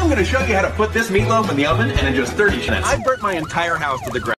I'm gonna show you how to put this meatloaf in the oven and in just 30 minutes. I burnt my entire house to the ground.